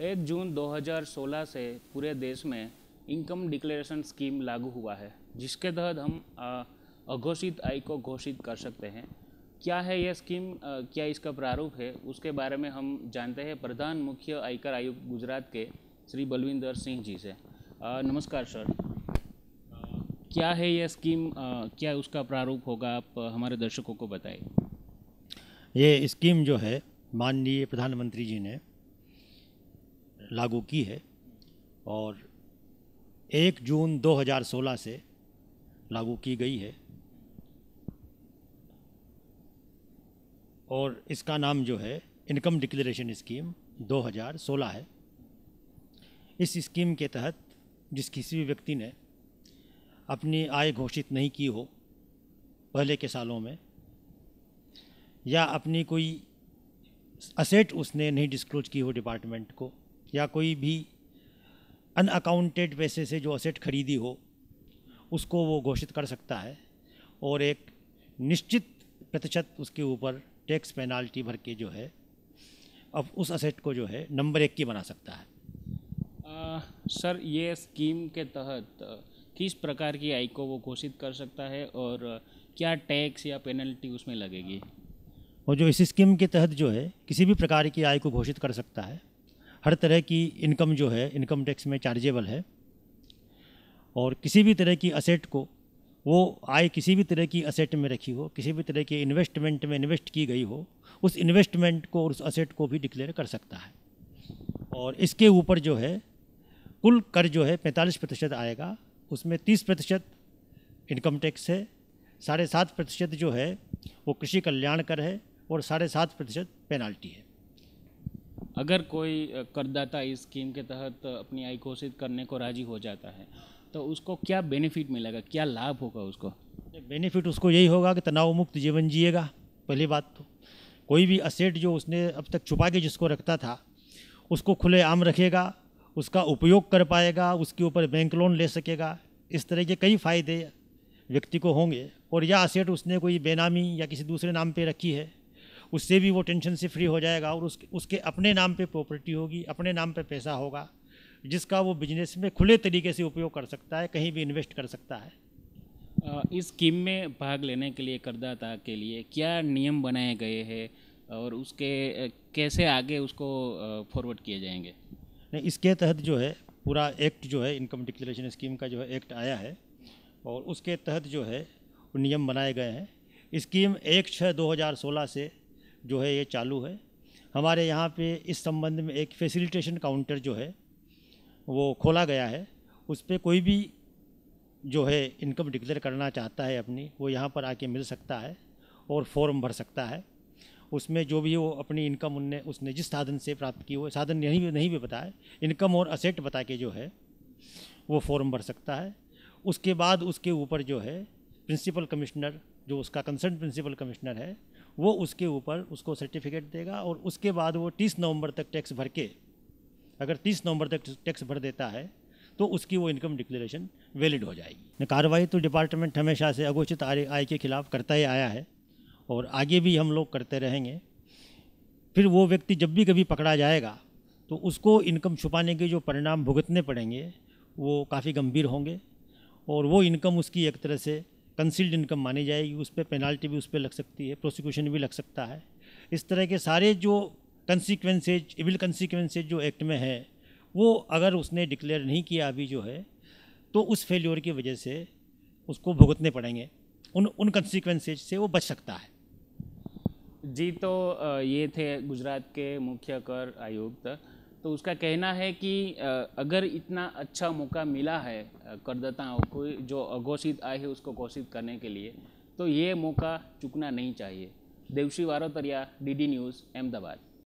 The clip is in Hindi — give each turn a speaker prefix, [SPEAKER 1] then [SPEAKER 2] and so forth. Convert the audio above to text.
[SPEAKER 1] एक जून 2016 से पूरे देश में इनकम डिक्लेरेशन स्कीम लागू हुआ है, जिसके तहत हम अघोषित आय को घोषित कर सकते हैं। क्या है यह स्कीम क्या इसका प्रारूप है, उसके बारे में हम जानते हैं प्रधान मुख्य आयकर आयुक्त गुजरात के श्री बलविंदर सिंह जी से। नमस्कार सर। क्या है यह स्कीम क्या उसका प्रारूप होगा, आप हमारे दर्शकों को बताएँ
[SPEAKER 2] ये स्कीम जो है, माननीय प्रधानमंत्री जी ने लागू की है और एक जून 2016 से लागू की गई है। और इसका नाम जो है, इनकम डिक्लेरेशन स्कीम 2016 है। इस स्कीम के तहत जिस किसी भी व्यक्ति ने अपनी आय घोषित नहीं की हो पहले के सालों में, या अपनी कोई असेट उसने नहीं डिस्क्लोज की हो डिपार्टमेंट को या कोई भी अनअकाउंटेड पैसे से जो असेट खरीदी हो उसको वो घोषित कर सकता है और एक निश्चित प्रतिशत उसके ऊपर टैक्स पेनाल्टी भर के जो है अब उस असेट को जो है नंबर एक की बना सकता है।
[SPEAKER 1] आ, सर ये स्कीम के तहत किस प्रकार की आय को वो घोषित कर सकता है और क्या टैक्स या पेनल्टी उसमें लगेगी?
[SPEAKER 2] और जो इस स्कीम के तहत जो है किसी भी प्रकार की आय को घोषित कर सकता है हर तरह की इनकम जो है, इनकम टैक्स में चार्जेबल है। और किसी भी तरह की असेट को, वो आय किसी भी तरह की असेट में रखी हो, किसी भी तरह के इन्वेस्टमेंट में इन्वेस्ट की गई हो, उस इन्वेस्टमेंट को और उस असेट को भी डिक्लेयर कर सकता है। और इसके ऊपर जो है, कुल कर जो है पैंतालीस प्रतिशत आएगा, उसमें तीस प्रतिशत इनकम टैक्स है, साढ़े सात प्रतिशत जो है, वो कृषि कल्याण कर है, और साढ़े सात प्रतिशत पेनाल्टी है।
[SPEAKER 1] अगर कोई करदाता इस स्कीम के तहत अपनी आय घोषित करने को राज़ी हो जाता है तो उसको क्या बेनिफिट मिलेगा? क्या लाभ होगा उसको?
[SPEAKER 2] बेनिफिट उसको यही होगा कि तनाव मुक्त जीवन जिएगा, पहली बात तो। कोई भी असेट जो उसने अब तक छुपा के जिसको रखता था, उसको खुले आम रखेगा, उसका उपयोग कर पाएगा, उसके ऊपर बैंक लोन ले सकेगा, इस तरह के कई फ़ायदे व्यक्ति को होंगे। और यह असेट उसने कोई बेनामी या किसी दूसरे नाम पे रखी है उससे भी वो टेंशन से फ्री हो जाएगा और उसके उसके अपने नाम पे प्रॉपर्टी होगी अपने नाम पे पैसा होगा जिसका वो बिज़नेस में खुले तरीके से उपयोग कर सकता है कहीं भी इन्वेस्ट कर सकता है।
[SPEAKER 1] इस स्कीम में भाग लेने के लिए करदाता के लिए क्या नियम बनाए गए हैं और उसके कैसे आगे उसको फॉरवर्ड किए जाएँगे?
[SPEAKER 2] नहीं इसके तहत जो है पूरा एक्ट जो है इनकम डिक्लेरेशन स्कीम का जो है एक्ट आया है और उसके तहत जो है नियम बनाए गए हैं। स्कीम एक छः दो हज़ार सोलह से जो है ये चालू है। हमारे यहाँ पे इस संबंध में एक फैसिलिटेशन काउंटर जो है, वो खोला गया है। उस पर कोई भी जो है इनकम डिक्लेयर करना चाहता है अपनी, वो यहाँ पर आके मिल सकता है और फॉर्म भर सकता है। उसमें जो भी वो अपनी इनकम उनने, उसने जिस साधन से प्राप्त की वो साधन नहीं भी नहीं भी बताए इनकम और असेट बता के जो है, वो फॉर्म भर सकता है। उसके बाद उसके ऊपर जो है प्रिंसिपल कमिश्नर जो उसका कंसर्न प्रिंसिपल कमिश्नर है वो उसके ऊपर उसको सर्टिफिकेट देगा और उसके बाद वो तीस नवंबर तक टैक्स भर के, अगर तीस नवंबर तक टैक्स भर देता है तो उसकी वो इनकम डिक्लेरेशन वैलिड हो जाएगी। कार्रवाई तो डिपार्टमेंट हमेशा से अघोषित आय आय के खिलाफ करता ही आया है और आगे भी हम लोग करते रहेंगे। फिर वो व्यक्ति जब भी कभी पकड़ा जाएगा तो उसको इनकम छुपाने के जो परिणाम भुगतने पड़ेंगे, वो काफ़ी गंभीर होंगे और वो इनकम उसकी एक तरह से कंसील्ड इनकम मानी जाएगी, उस पर पेनाल्टी भी उस पर लग सकती है, प्रोसिक्यूशन भी लग सकता है। इस तरह के सारे जो कंसिक्वेंसेज इविल कंसिक्वेंसेज जो एक्ट में है, वो अगर उसने डिक्लेयर नहीं किया अभी जो है तो उस फेल्योर की वजह से उसको भुगतने पड़ेंगे। उन उन कंसिक्वेंसेज से वो बच सकता है।
[SPEAKER 1] जी तो ये थे गुजरात के मुख्य कर आयुक्त। तो उसका कहना है कि अगर इतना अच्छा मौका मिला है करदाताओं को जो अघोषित आय है उसको घोषित करने के लिए तो ये मौका चुकना नहीं चाहिए। Devshi Varotariya D D news, Ahmedabad.